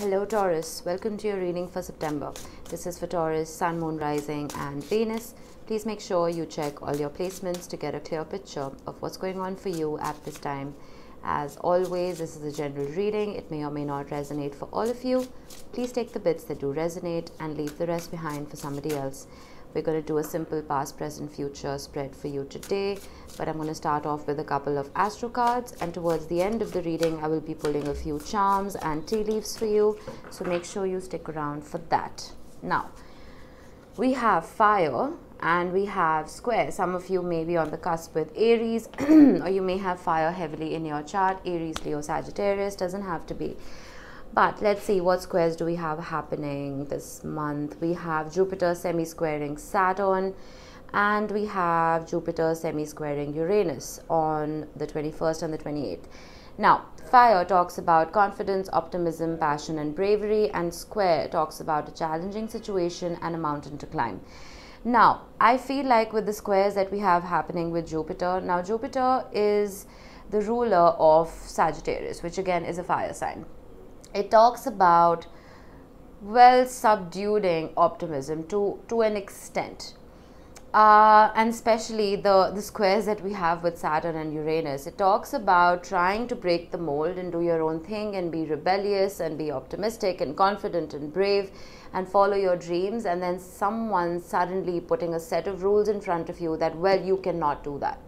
Hello Taurus, welcome to your reading for September. This is for Taurus, Sun, Moon, Rising, and Venus. Please make sure you check all your placements to get a clear picture of what's going on for you at this time. As always, this is a general reading. It may or may not resonate for all of you. Please take the bits that do resonate and leave the rest behind for somebody else. We're going to do a simple past, present, future spread for you today. But I'm going to start off with a couple of astro cards. And towards the end of the reading, I will be pulling a few charms and tea leaves for you. So make sure you stick around for that. Now, we have fire and we have square. Some of you may be on the cusp with Aries, or you may have fire heavily in your chart. Aries, Leo, Sagittarius doesn't have to be. But let's see what squares do we have happening this month. We have Jupiter semi squaring Saturn, and we have Jupiter semi squaring Uranus on the 21st and the 28th. Now, fire talks about confidence, optimism, passion, and bravery, and square talks about a challenging situation and a mountain to climb. Now, I feel like with the squares that we have happening with Jupiter, now Jupiter is the ruler of Sagittarius, which again is a fire sign it talks about well subduing optimism to to an extent. Uh, and especially the the squares that we have with Saturn and Uranus. It talks about trying to break the mold and do your own thing and be rebellious and be optimistic and confident and brave and follow your dreams. And then someone suddenly putting a set of rules in front of you that well you cannot do that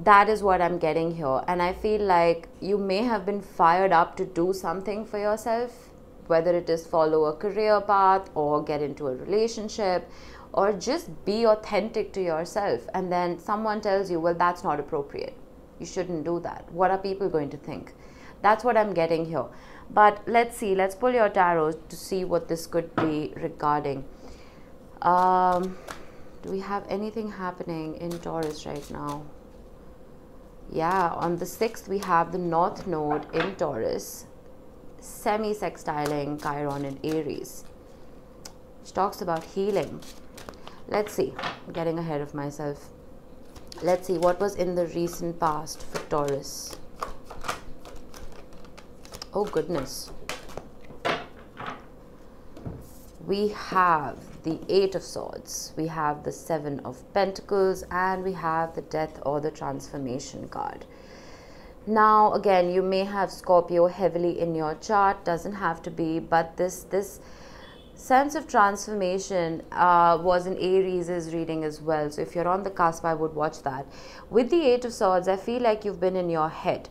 that is what I'm getting here. And I feel like you may have been fired up to do something for yourself, whether it is follow a career path or get into a relationship or just be authentic to yourself. And then someone tells you, well, that's not appropriate. You shouldn't do that. What are people going to think? That's what I'm getting here. But let's see, let's pull your tarot to see what this could be regarding. Um, do we have anything happening in Taurus right now? Yeah on the 6th we have the north node in taurus semi-sextiling chiron in aries which talks about healing. Let's see I'm getting ahead of myself. Let's see what was in the recent past for taurus? Oh goodness. We have the Eight of Swords, we have the Seven of Pentacles, and we have the Death or the Transformation card. Now, again, you may have Scorpio heavily in your chart, doesn't have to be, but this, this sense of transformation uh, was in Aries' reading as well. So if you're on the cusp, I would watch that. With the Eight of Swords, I feel like you've been in your head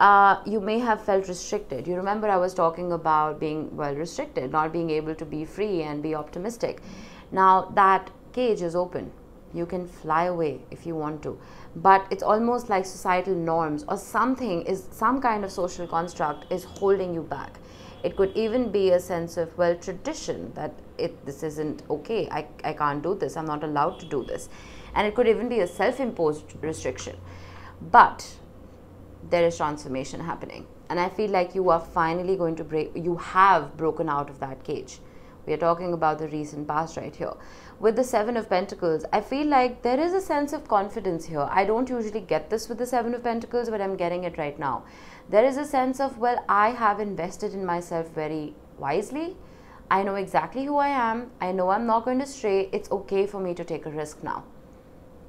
uh, you may have felt restricted. You remember I was talking about being well restricted, not being able to be free and be optimistic. Now that cage is open. You can fly away if you want to. But it's almost like societal norms or something is some kind of social construct is holding you back. It could even be a sense of well tradition that it this isn't okay. I, I can't do this. I'm not allowed to do this. And it could even be a self-imposed restriction. But there is transformation happening. And I feel like you are finally going to break, you have broken out of that cage. We are talking about the recent past right here. With the Seven of Pentacles, I feel like there is a sense of confidence here. I don't usually get this with the Seven of Pentacles, but I'm getting it right now. There is a sense of, well, I have invested in myself very wisely. I know exactly who I am. I know I'm not going to stray. It's okay for me to take a risk now.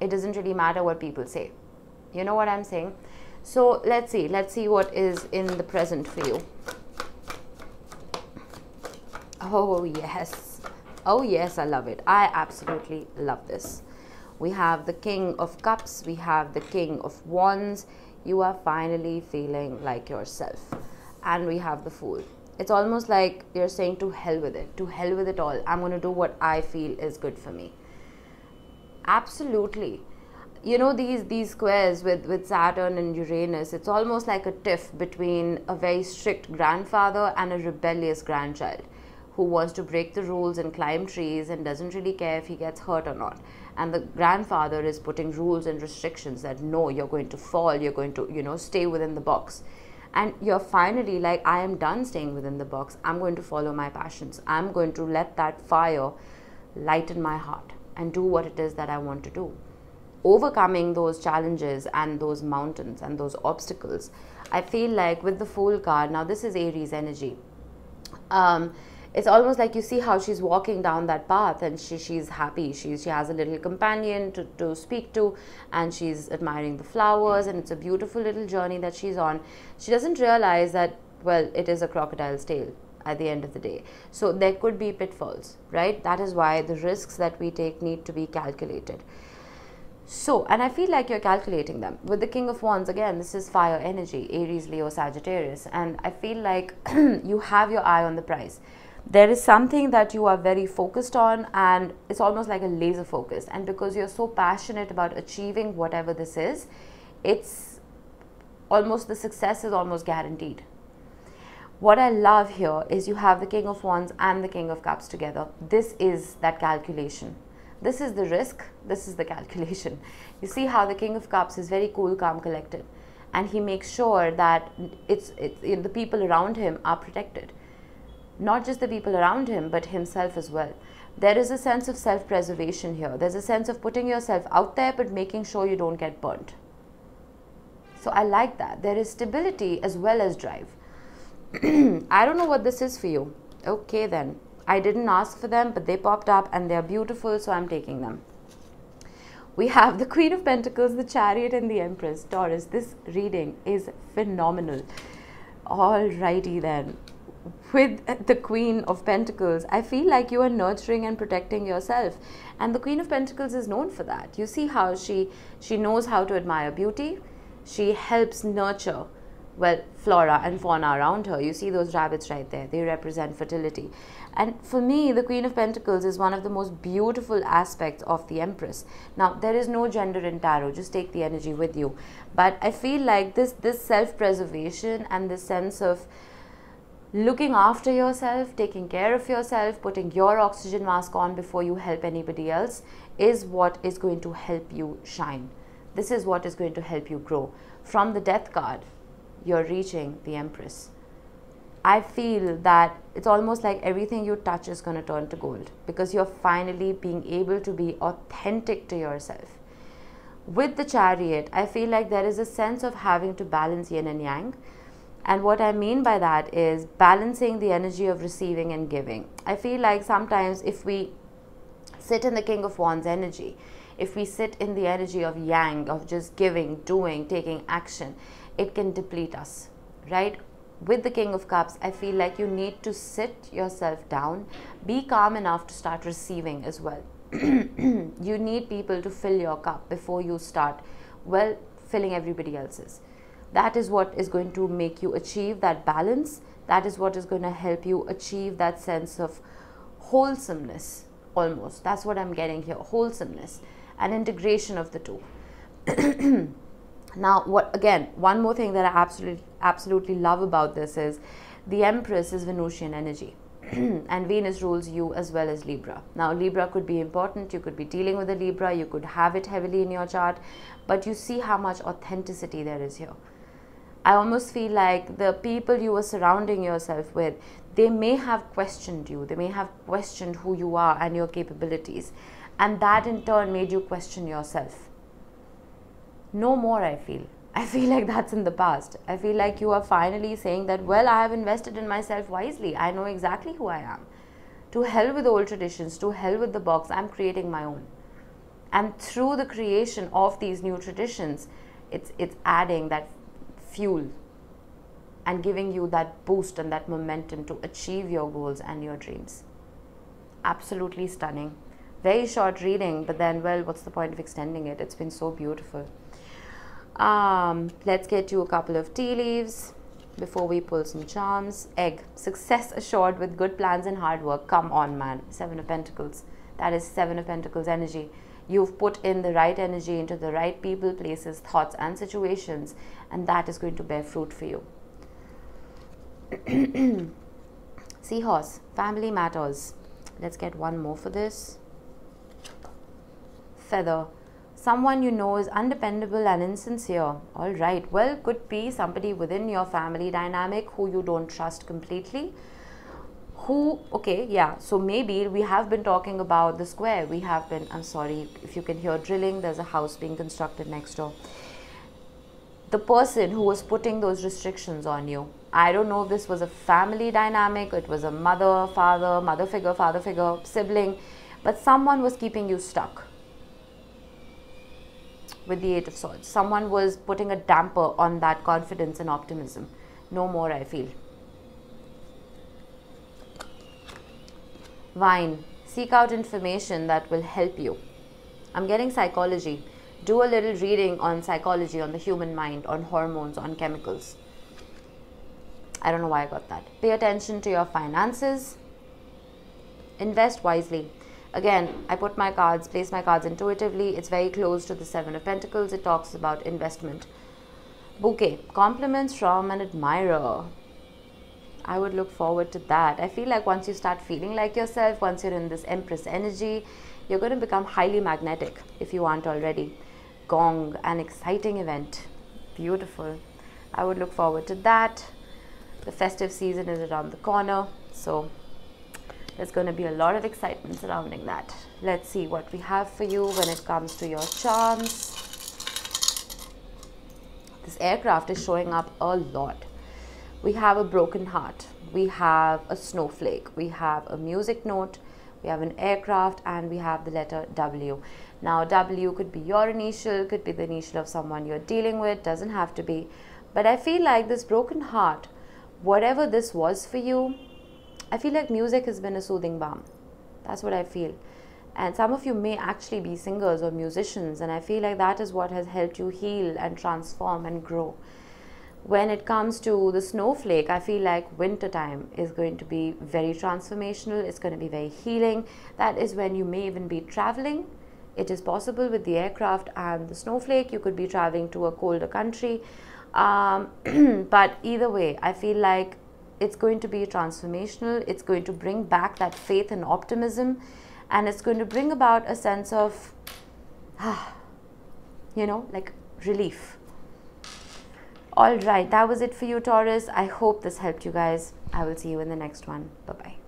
It doesn't really matter what people say. You know what I'm saying? So let's see, let's see what is in the present for you. Oh, yes. Oh, yes, I love it. I absolutely love this. We have the King of Cups, we have the King of Wands. You are finally feeling like yourself. And we have the Fool. It's almost like you're saying, to hell with it, to hell with it all. I'm going to do what I feel is good for me. Absolutely you know these these squares with with Saturn and Uranus it's almost like a tiff between a very strict grandfather and a rebellious grandchild who wants to break the rules and climb trees and doesn't really care if he gets hurt or not. And the grandfather is putting rules and restrictions that no you're going to fall you're going to you know stay within the box. And you're finally like i am done staying within the box. I'm going to follow my passions. I'm going to let that fire lighten my heart and do what it is that i want to do overcoming those challenges and those mountains and those obstacles. I feel like with the Fool card, now this is Aries energy. um, it's almost like you see how she's walking down that path and she, she's happy she, she has a little companion to, to speak to and she's admiring the flowers and it's a beautiful little journey that she's on she doesn't realize that well it is a crocodile's tail at the end of the day so there could be pitfalls right that is why the risks that we take need to be calculated so, and I feel like you're calculating them. With the King of Wands, again, this is fire energy, Aries, Leo, Sagittarius. And I feel like you have your eye on the prize. There is something that you are very focused on, and it's almost like a laser focus. And because you're so passionate about achieving whatever this is, it's almost the success is almost guaranteed. What I love here is you have the King of Wands and the King of Cups together. This is that calculation this is the risk, this is the calculation. You see how the King of Cups is very cool, calm, collected. And he makes sure that it's, it's the people around him are protected. Not just the people around him, but himself as well. There is a sense of self preservation here. There's a sense of putting yourself out there, but making sure you don't get burnt. So I like that. There is stability as well as drive. I don't know what this is for you. Okay, then. I didn't ask for them, but they popped up and they're beautiful, so I'm taking them. We have the Queen of Pentacles, the Chariot, and the Empress. Taurus, this reading is phenomenal. Alrighty then. With the Queen of Pentacles, I feel like you are nurturing and protecting yourself. And the Queen of Pentacles is known for that. You see how she she knows how to admire beauty. She helps nurture well flora and fauna around her. You see those rabbits right there. They represent fertility. And for me the queen of pentacles is one of the most beautiful aspects of the empress. Now there is no gender in tarot. Just take the energy with you. But i feel like this this self preservation and this sense of looking after yourself taking care of yourself putting your oxygen mask on before you help anybody else is what is going to help you shine. This is what is going to help you grow. From the death card you're reaching the Empress. I feel that it's almost like everything you touch is going to turn to gold because you're finally being able to be authentic to yourself. With the chariot, I feel like there is a sense of having to balance yin and yang. And what I mean by that is balancing the energy of receiving and giving. I feel like sometimes if we sit in the King of Wands energy, if we sit in the energy of yang, of just giving, doing, taking action, it can deplete us, right? With the King of Cups, I feel like you need to sit yourself down, be calm enough to start receiving as well. you need people to fill your cup before you start, well, filling everybody else's. That is what is going to make you achieve that balance. That is what is going to help you achieve that sense of wholesomeness almost. That's what I'm getting here wholesomeness and integration of the two. Now, what again, one more thing that I absolutely absolutely love about this is the Empress is Venusian energy. and Venus rules you as well as Libra. Now, Libra could be important. You could be dealing with a Libra. You could have it heavily in your chart. But you see how much authenticity there is here. I almost feel like the people you were surrounding yourself with, they may have questioned you. They may have questioned who you are and your capabilities. And that in turn made you question yourself. No more i feel. I feel like that's in the past. I feel like you are finally saying that well i have invested in myself wisely. I know exactly who i am. To hell with old traditions. To hell with the box. I'm creating my own. And through the creation of these new traditions it's it's adding that fuel and giving you that boost and that momentum to achieve your goals and your dreams. Absolutely stunning very short reading but then well what's the point of extending it it's been so beautiful um, let's get you a couple of tea leaves before we pull some charms. Egg, success assured with good plans and hard work. Come on, man. Seven of Pentacles. That is Seven of Pentacles energy. You've put in the right energy into the right people, places, thoughts, and situations, and that is going to bear fruit for you. Seahorse, family matters. Let's get one more for this. Feather, someone you know is undependable and insincere. All right, well, could be somebody within your family dynamic who you don't trust completely. Who, okay, yeah, so maybe we have been talking about the square. We have been, I'm sorry if you can hear drilling, there's a house being constructed next door. The person who was putting those restrictions on you, I don't know if this was a family dynamic, it was a mother, father, mother figure, father figure, sibling, but someone was keeping you stuck with the Eight of Swords. Someone was putting a damper on that confidence and optimism. No more, I feel. Vine. Seek out information that will help you. I'm getting psychology. Do a little reading on psychology, on the human mind, on hormones, on chemicals. I don't know why I got that. Pay attention to your finances. Invest wisely. Again, I put my cards, place my cards intuitively. It's very close to the Seven of Pentacles. It talks about investment. Bouquet. Compliments from an admirer. I would look forward to that. I feel like once you start feeling like yourself, once you're in this Empress energy, you're going to become highly magnetic if you aren't already. Gong, an exciting event. Beautiful. I would look forward to that. The festive season is around the corner, so there's going to be a lot of excitement surrounding that. Let's see what we have for you when it comes to your charms. This aircraft is showing up a lot we have a broken heart, we have a snowflake, we have a music note, we have an aircraft, and we have the letter W. Now, W could be your initial, could be the initial of someone you're dealing with, doesn't have to be. But I feel like this broken heart, whatever this was for you, I feel like music has been a soothing balm. That's what I feel. And some of you may actually be singers or musicians, and I feel like that is what has helped you heal and transform and grow when it comes to the snowflake, I feel like winter time is going to be very transformational. It's going to be very healing. That is when you may even be traveling. It is possible with the aircraft and the snowflake, you could be traveling to a colder country. Um, but either way, I feel like it's going to be transformational. It's going to bring back that faith and optimism, and it's going to bring about a sense of, ah, you know, like relief. All right. That was it for you taurus. I hope this helped you guys. I will see you in the next one. Bye bye